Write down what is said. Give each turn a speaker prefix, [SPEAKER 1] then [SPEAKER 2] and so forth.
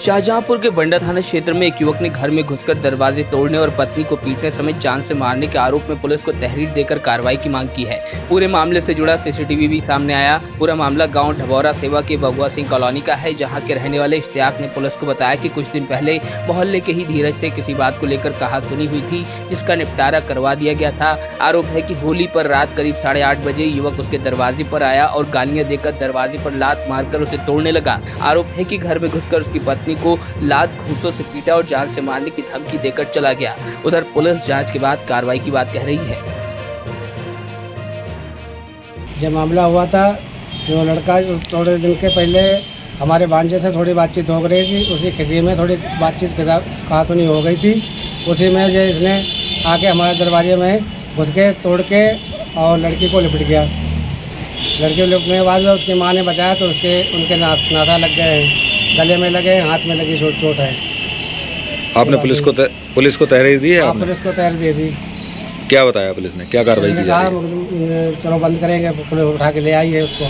[SPEAKER 1] शाहजहांपुर के बंडा थाना क्षेत्र में एक युवक ने घर में घुसकर दरवाजे तोड़ने और पत्नी को पीटने समेत जान से मारने के आरोप में पुलिस को तहरीर देकर कार्रवाई की मांग की है। पूरे मामले से जुड़ा सीसीटीवी भी सामने आया। पूरा मामला गाँव ढबौरा सेवा के बबुआ सिंह कॉलोनी का है, जहाँ के रहने वाले इश्तियाक ने पुलिस को बताया कि कुछ दिन पहले मोहल्ले के ही धीरज से किसी बात को लेकर कहा सुनी हुई थी, जिसका निपटारा करवा दिया गया था। आरोप है की होली पर रात करीब साढ़े आठ बजे युवक उसके दरवाजे पर आया और गालियाँ देकर दरवाजे पर लात मारकर उसे तोड़ने लगा। आरोप है की घर में घुसकर उसकी पत्नी पत्नी को लात घूसों से पीटा और जान से मारने की धमकी देकर चला गया। उधर पुलिस जाँच के बाद कार्रवाई की बात कह रही है।
[SPEAKER 2] जब मामला हुआ था जो लड़का थोड़े दिन के पहले हमारे भांजे से थोड़ी बातचीत हो रही थी, उसी खुशी में थोड़ी बातचीत कहा तो नहीं हो गई थी। उसी में जो इसने आके हमारे दरवाजे में घुस के, तोड़ के और लड़की को लिपट गया। लड़की लिपटने के बाद में उसकी माँ ने बचाया तो उसके, उनके नाथा लग गए। हैं गले में लगे हाथ में लगी चोट चोट है।
[SPEAKER 3] आपने पुलिस को पुलिस को तहरीर दी है
[SPEAKER 2] आपने? पुलिस को तहरीर दे दी
[SPEAKER 3] क्या बताया पुलिस ने? क्या कार्रवाई की
[SPEAKER 2] चलो बंद करेंगे पुलिस उठा के ले आई है उसको।